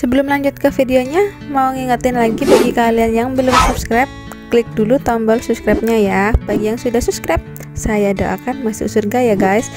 Sebelum lanjut ke videonya, mau ngingetin lagi bagi kalian yang belum subscribe, klik dulu tombol subscribe-nya ya. Bagi yang sudah subscribe, saya doakan masuk surga ya guys.